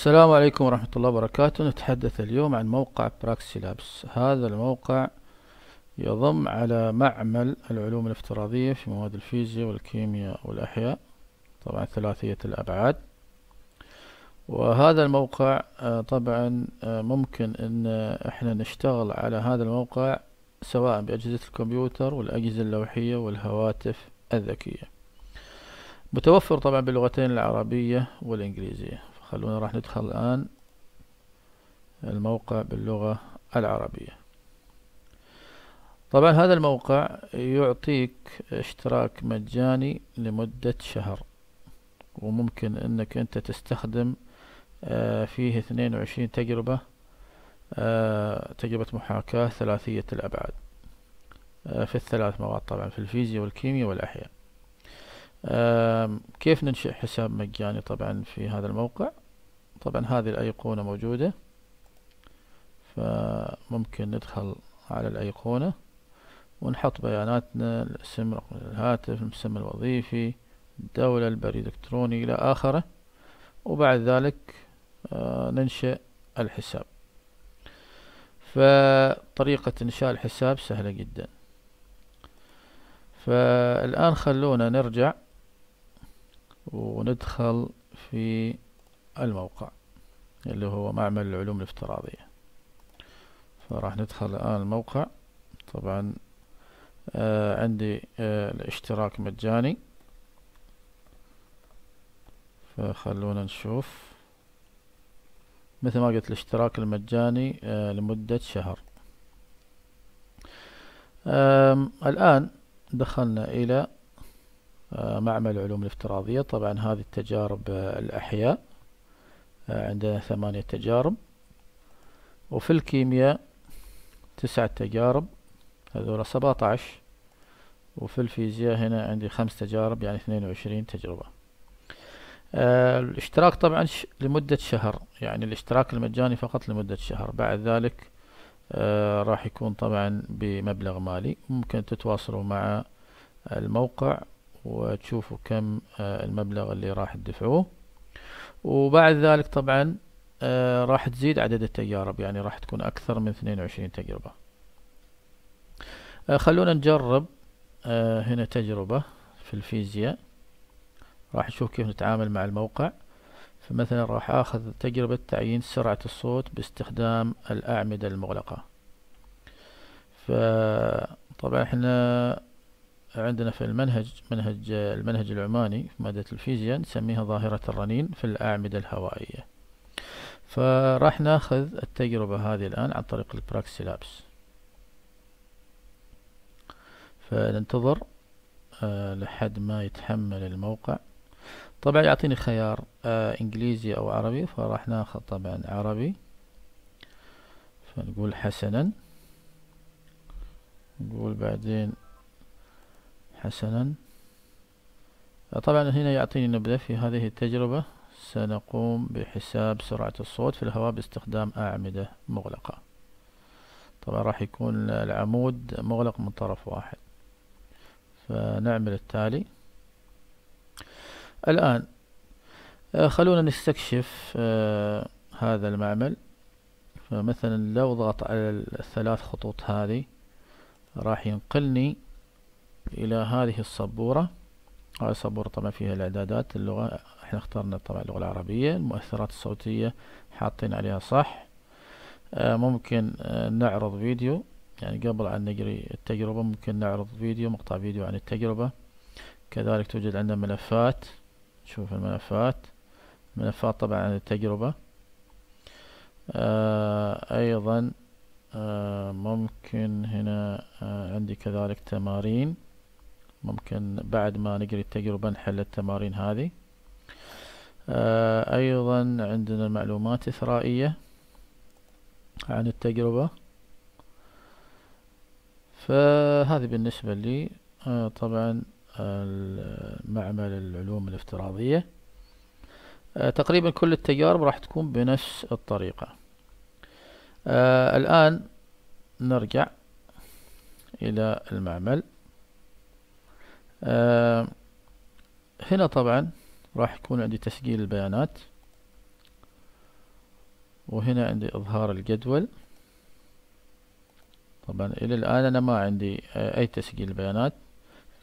السلام عليكم ورحمة الله وبركاته. نتحدث اليوم عن موقع براكسي لابس هذا الموقع يضم على معمل العلوم الافتراضية في مواد الفيزياء والكيمياء والأحياء طبعا ثلاثية الأبعاد. وهذا الموقع آه، طبعا آه، ممكن إن إحنا نشتغل على هذا الموقع سواء بأجهزة الكمبيوتر والأجهزة اللوحية والهواتف الذكية. متوفر طبعا باللغتين العربية والإنجليزية. خلونا راح ندخل الآن الموقع باللغة العربية. طبعا هذا الموقع يعطيك اشتراك مجاني لمدة شهر وممكن إنك أنت تستخدم آه، فيه اثنين وعشرين تجربة آه، تجربة محاكاة ثلاثية الأبعاد آه، في الثلاث مواد طبعا في الفيزياء والكيمياء والأحياء. كيف ننشئ حساب مجاني طبعا في هذا الموقع؟ طبعا هذه الأيقونة موجودة فممكن ندخل على الأيقونة ونحط بياناتنا الاسم رقم الهاتف المسمى الوظيفي الدولة البريد الإلكتروني إلى آخره وبعد ذلك آه، ننشئ الحساب. فطريقة إنشاء الحساب سهلة جدا. فالآن خلونا نرجع وندخل في الموقع اللي هو معمل العلوم الافتراضية. فراح ندخل الآن الموقع. طبعا آه عندي آه الاشتراك مجاني. فخلونا نشوف. مثل ما قلت الاشتراك المجاني آه لمدة شهر. الآن دخلنا إلى آه، معمل العلوم الافتراضية. طبعا هذه التجارب آه، الأحياء. عندنا ثمانية تجارب. وفي الكيمياء تسعة تجارب هذول سبعة عشر. وفي الفيزياء هنا عندي خمس تجارب يعني اثنين وعشرين تجربة. الاشتراك طبعا لمدة شهر. يعني الاشتراك المجاني فقط لمدة شهر. بعد ذلك راح يكون طبعا بمبلغ مالي. ممكن تتواصلوا مع الموقع وتشوفوا كم آه، المبلغ اللي راح تدفعوه. وبعد ذلك طبعا آه، راح تزيد عدد التجارب يعني راح تكون أكثر من 22 تجربة. آه، خلونا نجرب هنا تجربة في الفيزياء. راح نشوف كيف نتعامل مع الموقع. فمثلا راح آخذ تجربة تعيين سرعة الصوت باستخدام الأعمدة المغلقة. فطبعا إحنا عندنا في المنهج منهج المنهج العماني في مادة الفيزياء نسميها ظاهرة الرنين في الأعمدة الهوائية. فراح ناخذ التجربة هذه الآن عن طريق البراكسي لابس فننتظر آه لحد ما يتحمل الموقع. طبعا يعطيني خيار آه إنجليزي أو عربي فراح ناخذ طبعا عربي. فنقول حسنا. نقول بعدين حسنا. طبعا هنا يعطيني نبذة في هذه التجربة. سنقوم بحساب سرعة الصوت في الهواء باستخدام أعمدة مغلقة. طبعا راح يكون العمود مغلق من طرف واحد. فنعمل التالي. الآن آه، خلونا نستكشف آه، هذا المعمل. فمثلا لو ضغط على الثلاث خطوط هذه راح ينقلني إلى هذه السبورة. هذه السبورة طبعا فيها الإعدادات اللغة إحنا اخترنا طبعا اللغة العربية المؤثرات الصوتية حاطين عليها صح. آه ممكن آه نعرض فيديو. يعني قبل أن نجري التجربة ممكن نعرض فيديو مقطع فيديو عن التجربة. كذلك توجد عندنا ملفات. نشوف الملفات. ملفات طبعا عن التجربة. آه أيضا ممكن هنا عندي كذلك تمارين. ممكن بعد ما نقري التجربة نحل التمارين هذه. آه أيضا عندنا معلومات إثرائية عن التجربة. فهذه بالنسبة لي آه طبعا معمل العلوم الافتراضية. آه تقريبا كل التجارب راح تكون بنفس الطريقة. الآن نرجع إلى المعمل. آه هنا طبعا راح يكون عندي تسجيل البيانات وهنا عندي إظهار الجدول. طبعا إلى الآن أنا ما عندي أي تسجيل بيانات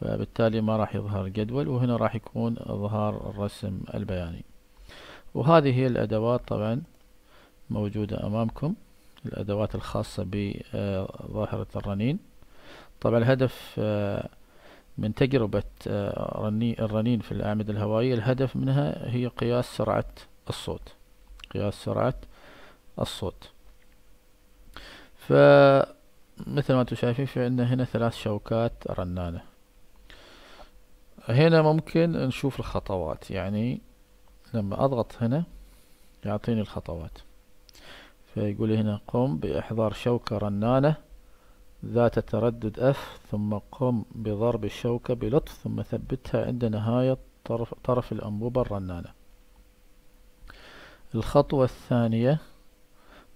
فبالتالي ما راح يظهر الجدول وهنا راح يكون إظهار الرسم البياني. وهذه هي الأدوات طبعا موجودة أمامكم الأدوات الخاصة بظاهرة الرنين. طبعا الهدف آه، من تجربة آه، الرنين في الأعمدة الهوائية الهدف منها هي قياس سرعة الصوت. قياس سرعة الصوت. فمثل ما أنتم شايفين في عندنا هنا ثلاث شوكات رنانة. هنا ممكن نشوف الخطوات. يعني لما أضغط هنا يعطيني الخطوات. فيقول هنا قم بإحضار شوكة رنانة. ذات تردد اف ثم قم بضرب الشوكة بلطف ثم ثبتها عند نهاية طرف, طرف الأنبوبة الرنانة. الخطوة الثانية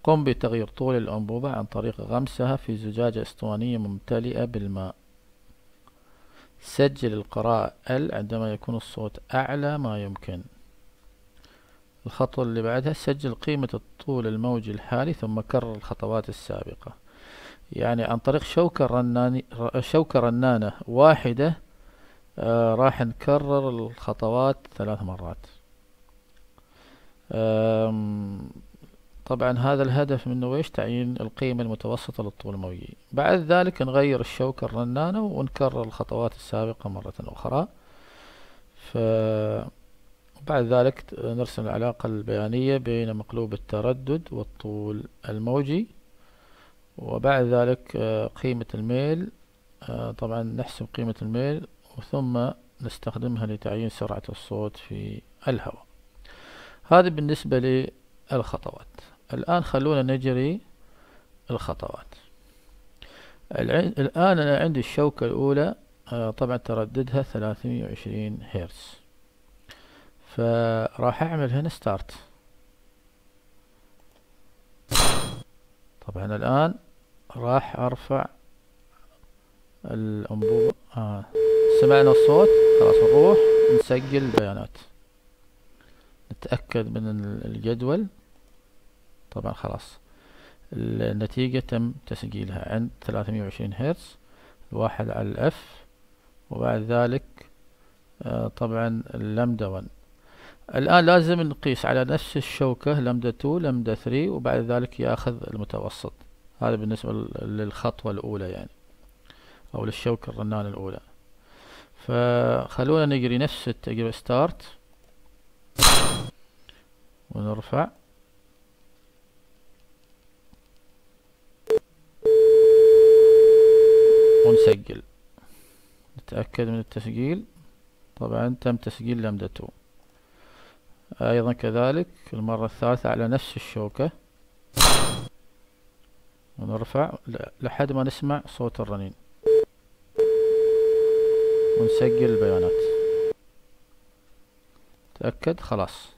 قم بتغيير طول الأنبوبة عن طريق غمسها في زجاجة أسطوانية ممتلئة بالماء. سجل القراءة L عندما يكون الصوت أعلى ما يمكن. الخطوة اللي بعدها سجل قيمة الطول الموجي الحالي ثم كرر الخطوات السابقة. يعني عن طريق شوكة رناني شوكة رنانة واحدة آه راح نكرر الخطوات ثلاث مرات. طبعا هذا الهدف منه ويش تعيين القيمة المتوسطة للطول الموجي. بعد ذلك نغير الشوكة الرنانة ونكرر الخطوات السابقة مرة أخرى. ف بعد ذلك نرسم العلاقة البيانية بين مقلوب التردد والطول الموجي. وبعد ذلك آه، قيمة الميل آه، طبعا نحسب قيمة الميل ثم نستخدمها لتعيين سرعة الصوت في الهواء. هذا بالنسبة للخطوات. الآن خلونا نجري الخطوات. الآن أنا عندي الشوكة الأولى آه، طبعا ترددها 320 هرتز. فراح أعمل هنا ستارت طبعا الآن راح أرفع الأنبوبة. آه. سمعنا الصوت. خلاص نروح نسجل البيانات نتأكد من الجدول. طبعا خلاص. النتيجة تم تسجيلها عند 320 هرتز الواحد على الأف. وبعد ذلك آه طبعا اللمدة 1 الآن لازم نقيس على نفس الشوكة لمدة 2 لمدة 3 وبعد ذلك ياخذ المتوسط. هذا بالنسبة للخطوة الأولى يعني أو للشوكة الرنانة الأولى. فخلونا نجري نفس التجربة ستارت ونرفع. ونسجل. نتأكد من التسجيل. طبعا تم تسجيل لمدة 2 أيضا كذلك المرة الثالثة على نفس الشوكة. ونرفع لحد ما نسمع صوت الرنين. ونسجل البيانات. تأكد؟ خلاص.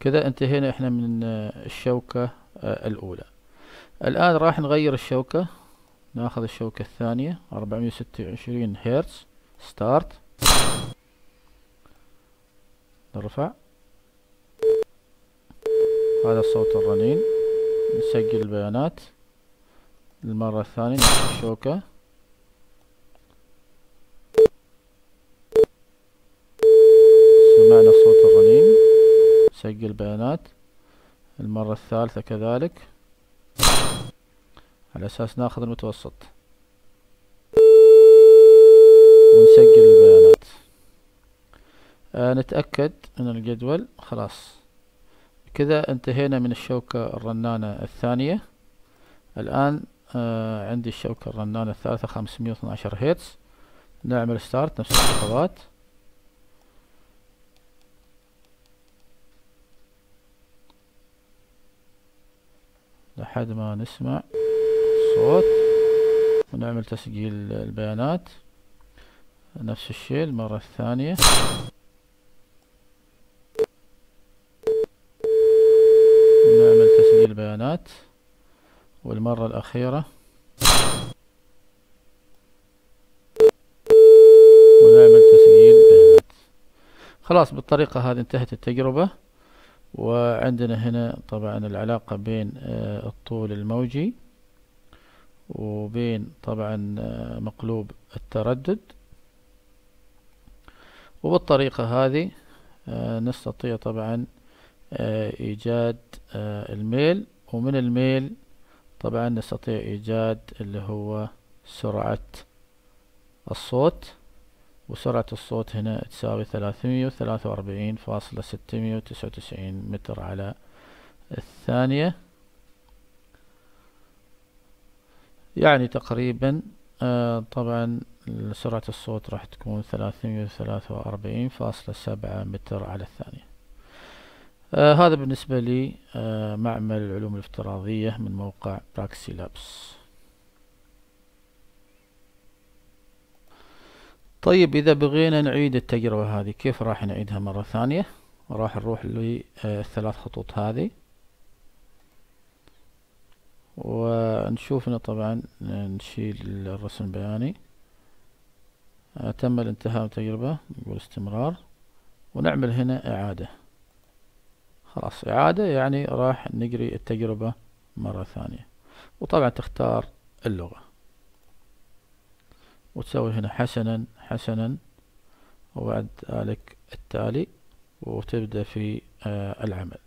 كذا انتهينا إحنا من الشوكة آه، الأولى. الآن راح نغير الشوكة. ناخذ الشوكة الثانية 426 هرتز. start. نرفع. هذا صوت الرنين. نسجل البيانات. المرة الثانية نفس الشوكة سمعنا صوت الرنين. نسجل بيانات. المرة الثالثة كذلك. على أساس ناخذ المتوسط. ونسجل البيانات. آه نتأكد من الجدول. خلاص. كذا انتهينا من الشوكة الرنانة الثانية. الآن آه عندي الشوكة الرنانة الثالثة خمسمية واثناشر هيرتز نعمل ستارت نفس الخطوات. لحد ما نسمع الصوت ونعمل تسجيل البيانات. نفس الشيء المرة الثانية. ونعمل تسجيل البيانات والمرة الأخيرة. ونعمل تسجيل بيانات خلاص بالطريقة هذه انتهت التجربة. وعندنا هنا طبعا العلاقة بين آه، الطول الموجي وبين طبعا آه، مقلوب التردد. وبالطريقة هذه آه، نستطيع طبعا إيجاد الميل. ومن الميل طبعا نستطيع إيجاد اللي هو سرعة الصوت وسرعة الصوت هنا تساوي ثلاثمية وثلاثة وأربعين فاصلة ستمية وتسعة وتسعين متر على الثانية. يعني تقريبا آه طبعا سرعة الصوت راح تكون ثلاثمية وثلاثة وأربعين فاصلة سبعة متر على الثانية. آه هذا بالنسبة لي آه معمل العلوم الافتراضية من موقع براكسي لابس طيب إذا بغينا نعيد التجربة هذه كيف راح نعيدها مرة ثانية؟ راح نروح للثلاث خطوط هذه. ونشوف طبعا نشيل الرسم البياني. تم الانتهاء من التجربة نقول استمرار. ونعمل هنا إعادة. خلاص إعادة يعني راح نقري التجربة مرة ثانية. وطبعا تختار اللغة. وتسوي هنا حسنا حسنا وبعد ذلك التالي وتبدأ في آه، العمل.